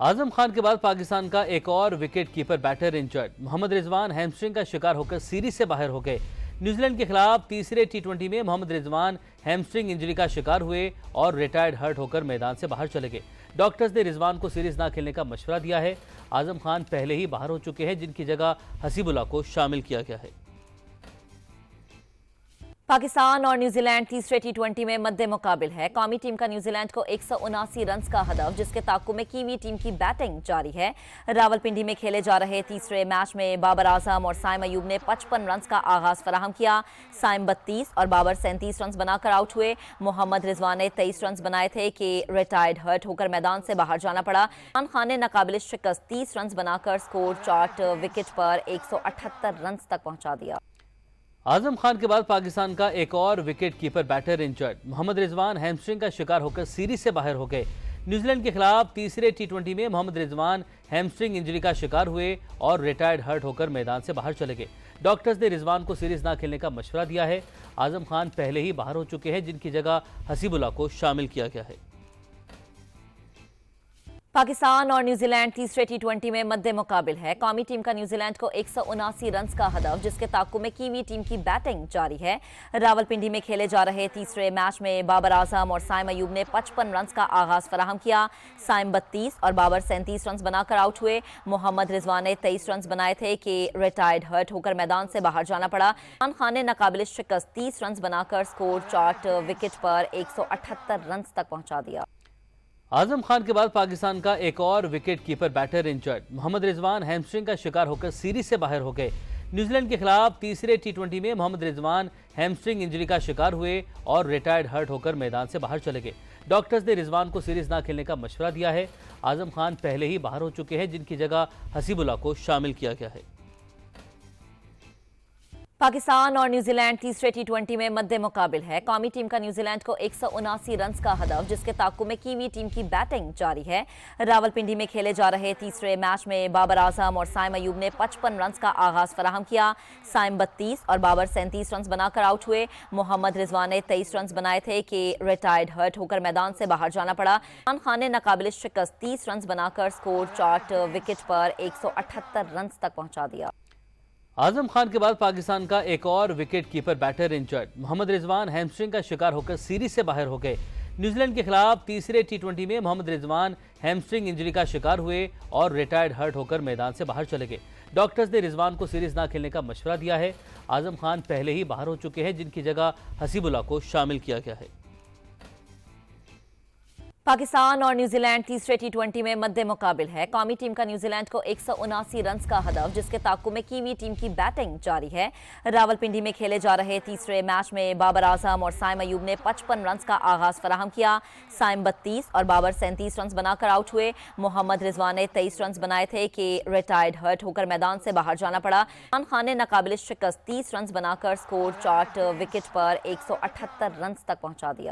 आज़म खान के बाद पाकिस्तान का एक और wicket keeper batter injured. Mohammad Rizwan hamstring का शिकार होकर सीरीज़ से बाहर हो गए। न्यूजीलैंड के खिलाफ तीसरे टी में मोहम्मद रिजवान हैमस्ट्रिंग इंजरी का शिकार हुए और रिटायर्ड हर्ट होकर मैदान से बाहर चले गए। डॉक्टर्स ने रिजवान को सीरीज़ ना खेलने का मशवरा दिया है। आज़म खान पहले ही बाहर हो चुके हैं, जिनकी जगह हसीबुल्ला को शामिल किया गया है। पाकिस्तान और न्यूजीलैंड तीसरे टी ट्वेंटी में मद्दे मुकाबिल है। कौमी टीम का न्यूजीलैंड को एक रन का हदफ, जिसके ताकू में कीवी टीम की बैटिंग जारी है। रावलपिंडी में खेले जा रहे तीसरे मैच में बाबर आज़म और साइम अयूब ने 55 रन का आगाज़ फराहम किया। साइम बत्तीस और बाबर सैंतीस रन बनाकर आउट हुए। मोहम्मद रिजवान ने तेईस रन बनाए थे कि रिटायर्ड हर्ट होकर मैदान से बाहर जाना पड़ा। खान खान ने नाकाबिल शिकस्त, तीस रन बनाकर स्कोर चार्ट विकेट पर एक रन तक पहुँचा दिया। आज़म खान के बाद पाकिस्तान का एक और wicket keeper batter injured Mohammad Rizwan hamstring का शिकार होकर सीरीज़ से बाहर हो गए। न्यूजीलैंड के खिलाफ तीसरे टी में मोहम्मद रिजवान हैमस्ट्रिंग इंजरी का शिकार हुए और रिटायर्ड हर्ट होकर मैदान से बाहर चले गए। डॉक्टर्स ने रिजवान को सीरीज़ ना खेलने का मशवरा दिया है। आज़म खान पहले ही बाहर हो चुके हैं, जिनकी जगह हसीबुल्ला को शामिल किया गया है। पाकिस्तान और न्यूजीलैंड तीसरे टी ट्वेंटी में मद्दे मुकाबिल है। कौमी टीम का न्यूजीलैंड को एक रन का हदफ, जिसके ताकू में कीवी टीम की बैटिंग जारी है। रावलपिंडी में खेले जा रहे तीसरे मैच में बाबर आज़म और साइम अयूब ने 55 रन का आगाज़ फराहम किया। साइम बत्तीस और बाबर सैंतीस रन बनाकर आउट हुए। मोहम्मद रिजवान ने तेईस रन बनाए थे कि रिटायर्ड हर्ट होकर मैदान से बाहर जाना पड़ा। खान खान ने नाकाबिल शिकस्त, तीस रन बनाकर स्कोर चार्ट विकेट पर एक सौ अठहत्तर रन तक पहुँचा दिया। आज़म खान के बाद पाकिस्तान का एक और wicket keeper batter injured Mohammad Rizwan hamstring का शिकार होकर सीरीज़ से बाहर हो गए। न्यूजीलैंड के खिलाफ तीसरे टी में मोहम्मद रिजवान हैमस्ट्रिंग इंजरी का शिकार हुए और रिटायर्ड हर्ट होकर मैदान से बाहर चले गए। डॉक्टर्स ने रिजवान को सीरीज़ ना खेलने का मशवरा दिया है। आज़म खान पहले ही बाहर हो चुके हैं, जिनकी जगह हसीबुल्ला को शामिल किया गया है। पाकिस्तान और न्यूजीलैंड तीसरे टी ट्वेंटी में मद्दे मुकाबिल है। कौमी टीम का न्यूजीलैंड को एक रन का हदफ, जिसके ताकू में कीवी टीम की बैटिंग जारी है। रावलपिंडी में खेले जा रहे तीसरे मैच में बाबर आज़म और साइम अयूब ने 55 रन का आगाज़ फराहम किया। साइम बत्तीस और बाबर सैंतीस रन बनाकर आउट हुए। मोहम्मद रिजवान ने तेईस रन बनाए थे कि रिटायर्ड हर्ट होकर मैदान से बाहर जाना पड़ा। खान खान ने नाकाबिल शिकस्त, तीस रन बनाकर स्कोर चार्ट विकेट पर एक रन तक पहुँचा दिया। आज़म खान के बाद पाकिस्तान का एक और wicket keeper batter injured Mohammad Rizwan hamstring का शिकार होकर सीरीज़ से बाहर हो गए। न्यूजीलैंड के खिलाफ तीसरे टी में मोहम्मद रिजवान हैमस्ट्रिंग इंजरी का शिकार हुए और रिटायर्ड हर्ट होकर मैदान से बाहर चले गए। डॉक्टर्स ने रिजवान को सीरीज़ ना खेलने का मशवरा दिया है। आज़म खान पहले ही बाहर हो चुके हैं, जिनकी जगह हसीबुल्ला को शामिल किया गया है। पाकिस्तान और न्यूजीलैंड तीसरे टी ट्वेंटी में मद्दे मुकाबिल है। कौमी टीम का न्यूजीलैंड को एक रन का हदफ, जिसके ताकू में कीवी टीम की बैटिंग जारी है। रावलपिंडी में खेले जा रहे तीसरे मैच में बाबर आज़म और साइम अयूब ने 55 रन का आगाज़ फराहम किया। साइम बत्तीस और बाबर सैंतीस रन बनाकर आउट हुए। मोहम्मद रिजवान ने तेईस रन बनाए थे कि रिटायर्ड हर्ट होकर मैदान से बाहर जाना पड़ा। खान खान ने नाकाबिल शिकस्त, तीस रन बनाकर स्कोर चार्ट विकेट पर एक सौ अठहत्तर रन तक पहुँचा दिया।